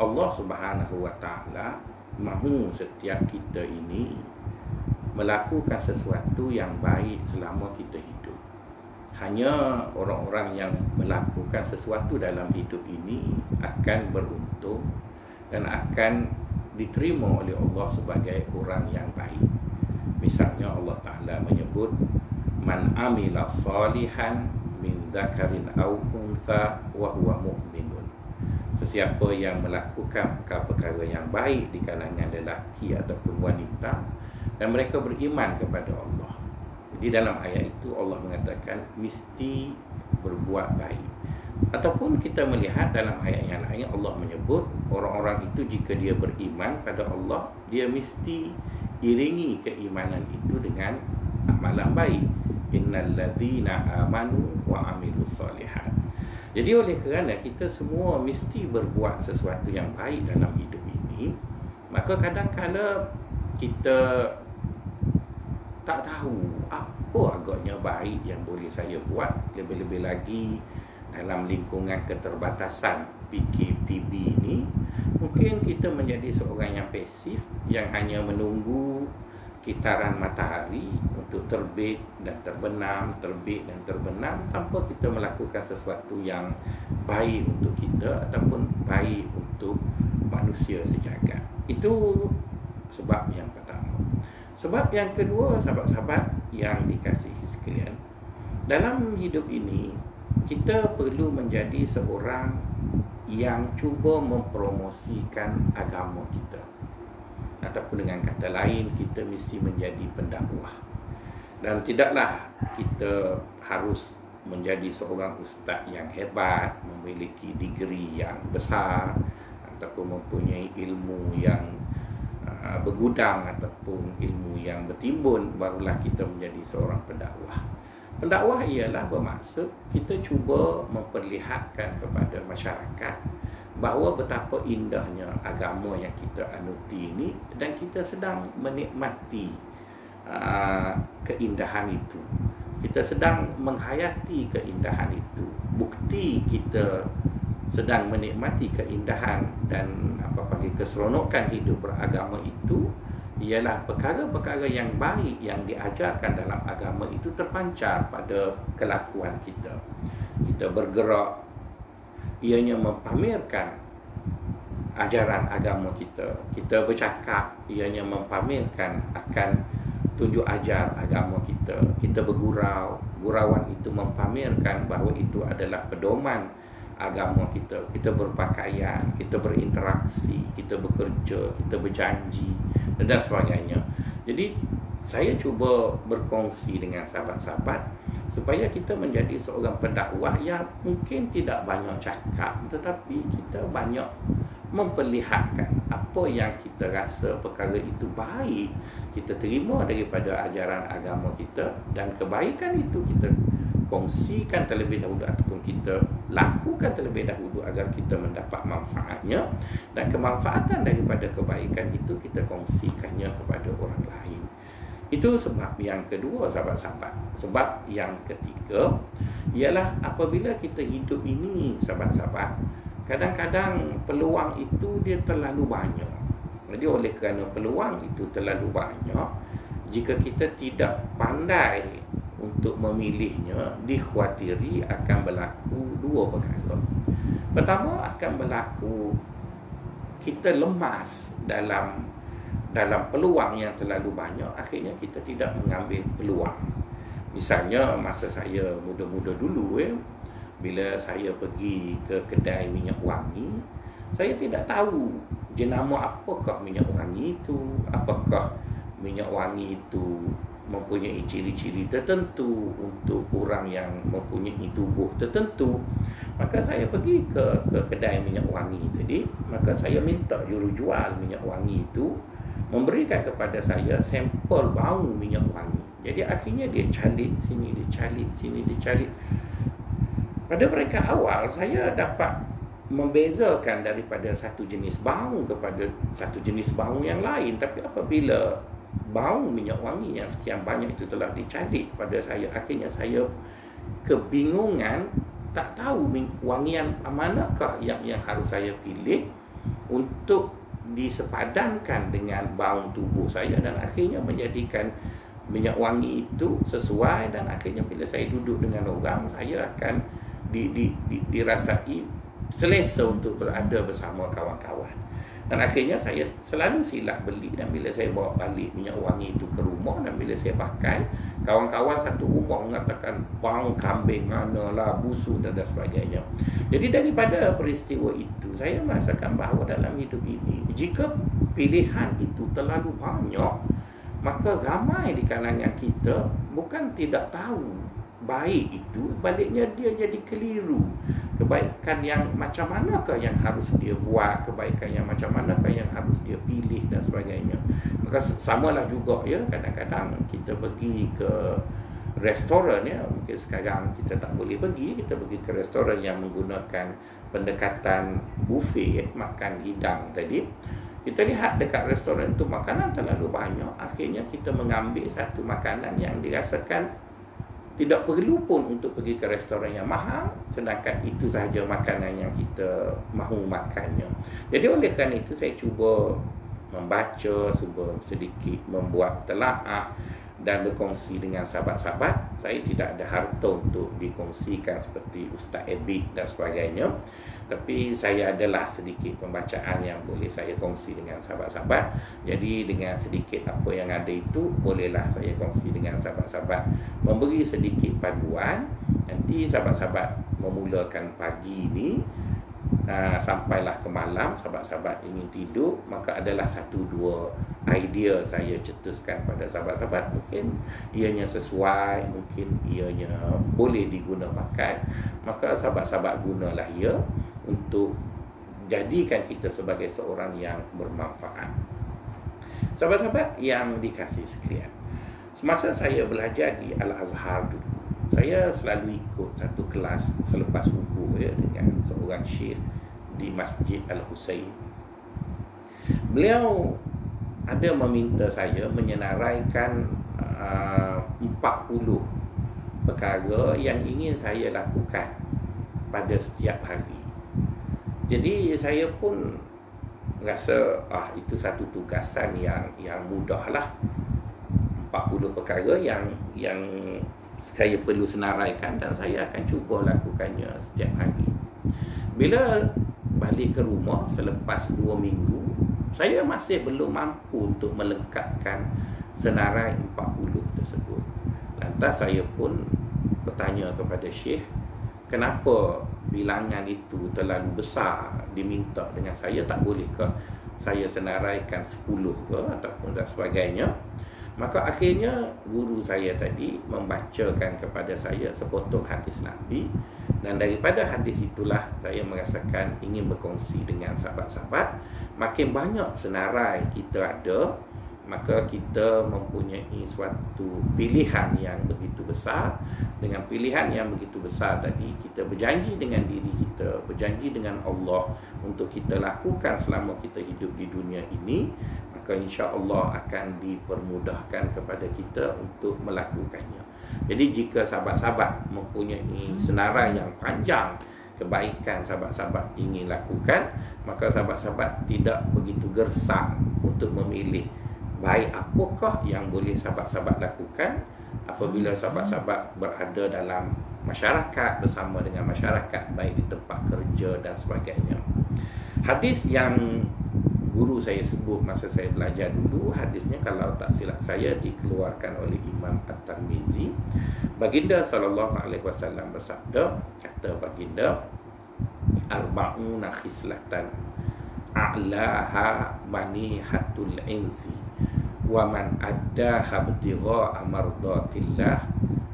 Allah Subhanahu Wa Taala mahu setiap kita ini melakukan sesuatu yang baik selama kita hidup. Hanya orang-orang yang melakukan sesuatu dalam hidup ini akan beruntung dan akan diterima oleh Allah sebagai orang yang baik. Misalnya Allah Taala menyebut man amila salihan min dzakarin aw untha wa huwa mu'minun. Sesiapa yang melakukan perkara-perkara yang baik di kalangan lelaki ataupun wanita dan mereka beriman kepada Allah. Jadi dalam ayat itu Allah mengatakan mesti berbuat baik. Ataupun kita melihat dalam ayat yang lain Allah menyebut orang-orang itu jika dia beriman pada Allah, dia mesti iringi keimanan itu dengan amalan baik. Innal ladzina amanu wa amilus solihat. Jadi oleh kerana kita semua mesti berbuat sesuatu yang baik dalam hidup ini, maka kadang-kadang kita tak tahu apa agaknya baik yang boleh saya buat. Lebih-lebih lagi dalam lingkungan keterbatasan PKPB ini mungkin kita menjadi seorang yang pasif yang hanya menunggu kitaran matahari terbit dan terbenam, terbit dan terbenam tanpa kita melakukan sesuatu yang baik untuk kita ataupun baik untuk manusia sejagat. Itu sebab yang pertama. Sebab yang kedua, sahabat-sahabat yang dikasihi sekalian. Dalam hidup ini, kita perlu menjadi seorang yang cuba mempromosikan agama kita ataupun dengan kata lain kita mesti menjadi pendakwah dan tidaklah kita harus menjadi seorang ustaz yang hebat memiliki degree yang besar ataupun mempunyai ilmu yang uh, bergudang ataupun ilmu yang bertimbun barulah kita menjadi seorang pendakwah. Pendakwah ialah bermaksud kita cuba memperlihatkan kepada masyarakat bahawa betapa indahnya agama yang kita anuti ini dan kita sedang menikmati uh, keindahan itu. Kita sedang menghayati keindahan itu. Bukti kita sedang menikmati keindahan dan apa panggil keseronokan hidup beragama itu ialah perkara-perkara yang baik yang diajarkan dalam agama itu terpancar pada kelakuan kita. Kita bergerak ianya mempamerkan ajaran agama kita. Kita bercakap ianya mempamerkan akan tunjuk ajar agama kita. Kita bergurau, gurauan itu mempamerkan bahawa itu adalah pedoman agama kita. Kita berpakaian, kita berinteraksi, kita bekerja, kita berjanji dan sebagainya. Jadi saya cuba berkongsi dengan sahabat-sahabat supaya kita menjadi seorang pendakwah yang mungkin tidak banyak cakap tetapi kita banyak memperlihatkan apa yang kita rasa perkara itu baik kita terima daripada ajaran agama kita dan kebaikan itu kita kongsikan terlebih dahulu ataupun kita lakukan terlebih dahulu agar kita mendapat manfaatnya dan kemanfaatan daripada kebaikan itu kita kongsikannya kepada orang lain. Itu sebab yang kedua sahabat-sahabat. Sebab yang ketiga ialah apabila kita hidup ini sahabat-sahabat, kadang-kadang peluang itu dia terlalu banyak. Jadi oleh kerana peluang itu terlalu banyak, jika kita tidak pandai untuk memilihnya dikhawatiri akan berlaku dua perkara. Pertama akan berlaku kita lemas dalam dalam peluang yang terlalu banyak akhirnya kita tidak mengambil peluang. Misalnya masa saya muda-muda dulu eh bila saya pergi ke kedai minyak wangi saya tidak tahu jenama apakah minyak wangi itu? Apakah minyak wangi itu mempunyai ciri-ciri tertentu untuk orang yang mempunyai tubuh tertentu? Maka saya pergi ke, ke kedai minyak wangi tadi. Maka saya minta juru jual minyak wangi itu memberikan kepada saya sampel bau minyak wangi. Jadi akhirnya dia calit sini dia calit sini dia calit. Pada mereka awal saya dapat membezakan daripada satu jenis bau kepada satu jenis bau yang lain. Tapi apabila bau minyak wangi yang sekian banyak itu telah dicari pada saya akhirnya saya kebingungan tak tahu wangian manakah yang yang harus saya pilih untuk disepadankan dengan bau tubuh saya dan akhirnya menjadikan minyak wangi itu sesuai dan akhirnya bila saya duduk dengan orang saya akan di, di, di, dirasai selesa untuk berada bersama kawan-kawan. Dan akhirnya saya selalu silap beli dan bila saya bawa balik minyak wangi itu ke rumah dan bila saya pakai kawan-kawan satu rumah mengatakan bau kambing mana lah busuk dan, dan sebagainya. Jadi daripada peristiwa itu saya merasakan bahawa dalam hidup ini jika pilihan itu terlalu banyak maka ramai di kalangan kita bukan tidak tahu baik itu baliknya dia jadi keliru. Kebaikan yang macam manakah yang harus dia buat? Kebaikan yang macam manakah yang harus dia pilih dan sebagainya? Maka samalah juga ya. Kadang-kadang kita pergi ke restoran ya. Mungkin sekarang kita tak boleh pergi kita pergi ke restoran yang menggunakan pendekatan buffet makan hidang tadi. Kita lihat dekat restoran tu makanan terlalu banyak akhirnya kita mengambil satu makanan yang dirasakan tidak perlu pun untuk pergi ke restoran yang mahal sedangkan itu sahaja makanan yang kita mahu makannya. Jadi oleh kerana itu saya cuba membaca cuba sedikit membuat telaah dan berkongsi dengan sahabat-sahabat. Saya tidak ada harta untuk dikongsikan seperti Ustaz Ebik dan sebagainya tapi saya adalah sedikit pembacaan yang boleh saya kongsi dengan sahabat-sahabat. Jadi dengan sedikit apa yang ada itu bolehlah saya kongsi dengan sahabat-sahabat. Memberi sedikit panduan nanti sahabat-sahabat memulakan pagi ini uh, sampailah ke malam sahabat-sahabat ingin tidur maka adalah satu dua idea saya cetuskan pada sahabat-sahabat. Mungkin ianya sesuai mungkin ianya boleh diguna pakai maka sahabat-sahabat gunalah ia untuk jadikan kita sebagai seorang yang bermanfaat sahabat-sahabat yang dikasih sekalian semasa saya belajar di Al-Azhar dulu saya selalu ikut satu kelas selepas subuh ya dengan seorang syekh di Masjid Al-Husain. Beliau ada meminta saya menyenaraikan uh, 40 perkara yang ingin saya lakukan pada setiap hari. Jadi saya pun rasa ah itu satu tugasan yang yang mudahlah. 40 perkara yang yang saya perlu senaraikan dan saya akan cuba lakukannya setiap hari. Bila balik ke rumah selepas dua minggu saya masih belum mampu untuk melengkapkan senarai 40 tersebut lantas saya pun bertanya kepada syekh kenapa bilangan itu terlalu besar diminta dengan saya tak boleh ke? Saya senaraikan 10 ke ataupun dan sebagainya. Maka akhirnya guru saya tadi membacakan kepada saya sepotong hadis Nabi. Dan daripada hadis itulah saya merasakan ingin berkongsi dengan sahabat-sahabat. Makin banyak senarai kita ada maka kita mempunyai suatu pilihan yang begitu besar. Dengan pilihan yang begitu besar tadi kita berjanji dengan diri kita berjanji dengan Allah untuk kita lakukan selama kita hidup di dunia ini maka insya-Allah akan dipermudahkan kepada kita untuk melakukannya. Jadi jika sahabat-sahabat mempunyai senarai yang panjang kebaikan sahabat-sahabat ingin lakukan, maka sahabat-sahabat tidak begitu gersang untuk memilih baik apakah yang boleh sahabat-sahabat lakukan apabila sahabat-sahabat berada dalam masyarakat bersama dengan masyarakat baik di tempat kerja dan sebagainya. Hadis yang guru saya sebut masa saya belajar dulu hadisnya kalau tak silap saya dikeluarkan oleh Imam At-Tirmizi baginda sallallahu alaihi wasallam bersabda kata baginda arba'una khislatan a'laha manihatul inzi wa man addaha ibtigha amardatillah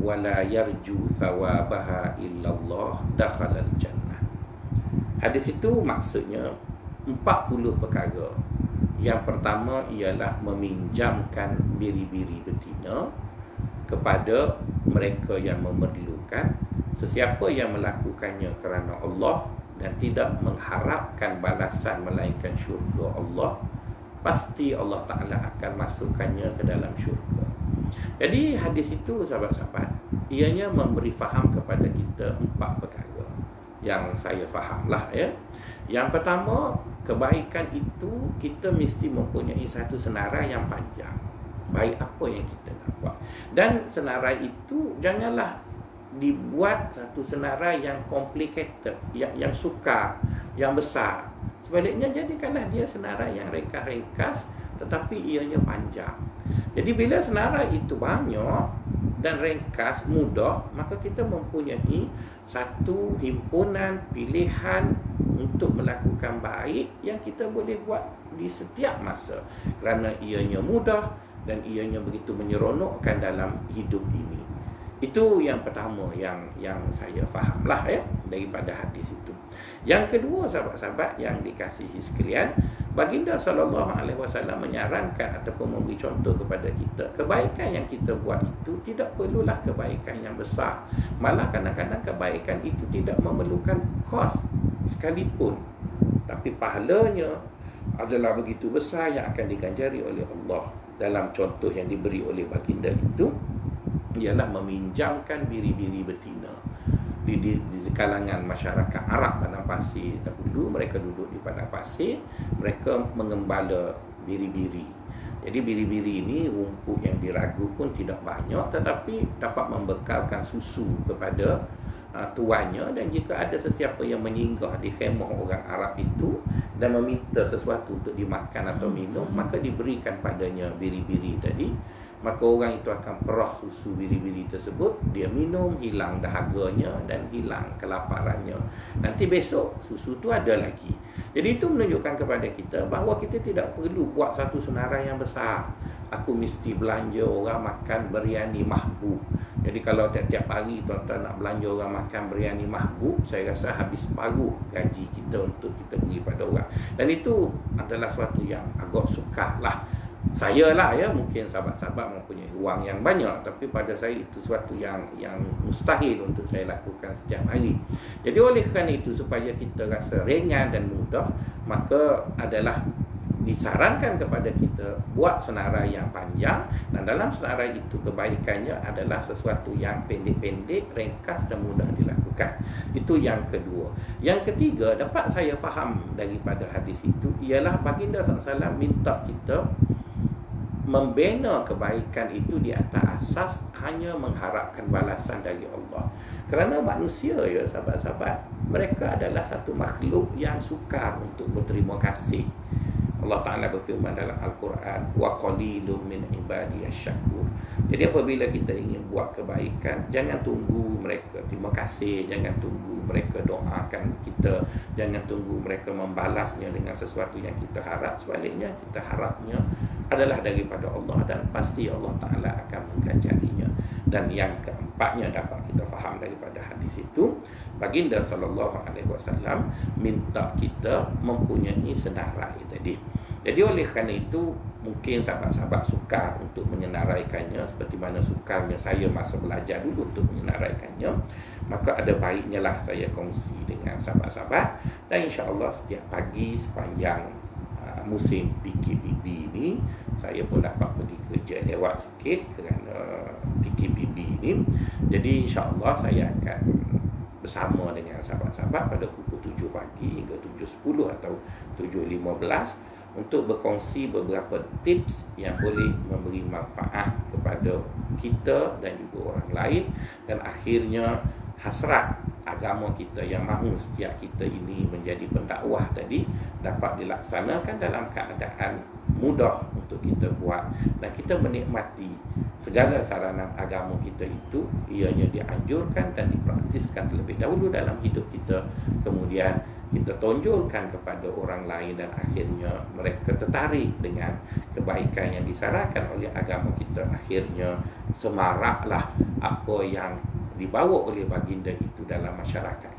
wa la yarju thawabaha illallah dakhala al-jannah hadis itu maksudnya 40 perkara. Yang pertama ialah meminjamkan biri-biri betina Kepada mereka yang memerlukan Sesiapa yang melakukannya kerana Allah Dan tidak mengharapkan balasan melainkan syurga Allah Pasti Allah Ta'ala akan masukkannya ke dalam syurga Jadi hadis itu sahabat-sahabat Ianya memberi faham kepada kita empat perkara Yang saya fahamlah ya Yang pertama, kebaikan itu kita mesti mempunyai satu senarai yang panjang. Baik apa yang kita nak buat. Dan senarai itu janganlah dibuat satu senarai yang complicated, yang yang sukar, yang besar. Sebaliknya jadikanlah dia senarai yang ringkas-ringkas tetapi ianya panjang. Jadi bila senarai itu banyak dan ringkas, mudah, maka kita mempunyai satu himpunan pilihan untuk melakukan baik yang kita boleh buat di setiap masa kerana ianya mudah dan ianya begitu menyeronokkan dalam hidup ini. Itu yang pertama yang yang saya fahamlah ya daripada hadis itu. Yang kedua sahabat-sahabat yang dikasihi sekalian, baginda sallallahu alaihi wasallam menyarankan ataupun memberi contoh kepada kita, kebaikan yang kita buat itu tidak perlulah kebaikan yang besar. Malah kadang-kadang kebaikan itu tidak memerlukan kos sekalipun. Tapi pahalanya adalah begitu besar yang akan diganjari oleh Allah dalam contoh yang diberi oleh baginda itu ialah meminjamkan biri-biri betina di, di, di kalangan masyarakat Arab padang pasir. Dahulu mereka duduk di padang pasir mereka mengembala biri-biri. Jadi biri-biri ini rumput yang diragu pun tidak banyak tetapi dapat membekalkan susu kepada uh, tuannya. Dan jika ada sesiapa yang menyinggah di khemah orang Arab itu dan meminta sesuatu untuk dimakan atau minum maka diberikan padanya biri-biri tadi maka orang itu akan perah susu biri-biri tersebut dia minum hilang dahaganya dan hilang kelaparannya. Nanti besok susu tu ada lagi. Jadi itu menunjukkan kepada kita bahawa kita tidak perlu buat satu senarai yang besar. Aku mesti belanja orang makan biryani mahbub. Jadi kalau tiap-tiap hari tuan-tuan nak belanja orang makan biryani mahbub saya rasa habis paruh gaji kita untuk kita beri pada orang. Dan itu adalah suatu yang agak sukar lah saya lah ya mungkin sahabat-sahabat mempunyai wang yang banyak tapi pada saya itu sesuatu yang yang mustahil untuk saya lakukan setiap hari jadi oleh kerana itu supaya kita rasa ringan dan mudah maka adalah disarankan kepada kita buat senarai yang panjang dan dalam senarai itu kebaikannya adalah sesuatu yang pendek-pendek, ringkas dan mudah dilakukan. Itu yang kedua. Yang ketiga, dapat saya faham daripada hadis itu ialah baginda SAW minta kita membina kebaikan itu di atas asas hanya mengharapkan balasan dari Allah. Kerana manusia ya sahabat-sahabat, mereka adalah satu makhluk yang sukar untuk berterima kasih. Allah Taala berfirman dalam Al-Quran, wa qalilun min ibadiyasyakur. Jadi apabila kita ingin buat kebaikan, jangan tunggu mereka terima kasih, jangan tunggu mereka doakan kita, jangan tunggu mereka membalasnya dengan sesuatu yang kita harap. Sebaliknya kita harapnya adalah daripada Allah dan pasti Allah Ta'ala akan mengajarinya dan yang keempatnya dapat kita faham daripada hadis itu baginda sallallahu alaihi wasallam minta kita mempunyai senarai tadi. Jadi oleh kerana itu mungkin sahabat-sahabat sukar untuk menyenaraikannya seperti mana sukarnya saya masa belajar dulu untuk menyenaraikannya maka ada baiknya lah saya kongsi dengan sahabat-sahabat. Dan insya-Allah setiap pagi sepanjang musim PKPB ini saya pun dapat pergi kerja lewat sikit kerana PKPB ini jadi insyaAllah saya akan bersama dengan sahabat-sahabat pada pukul 7 pagi hingga 7.10 atau 7.15 untuk berkongsi beberapa tips yang boleh memberi manfaat kepada kita dan juga orang lain. Dan akhirnya hasrat agama kita yang mahu setiap kita ini menjadi pendakwah tadi dapat dilaksanakan dalam keadaan mudah untuk kita buat. Dan kita menikmati segala saranan agama kita itu ianya dianjurkan dan dipraktiskan terlebih dahulu dalam hidup kita. Kemudian kita tonjolkan kepada orang lain dan akhirnya mereka tertarik dengan kebaikan yang disarankan oleh agama kita. Akhirnya semaraklah apa yang dibawa oleh baginda itu dalam masyarakat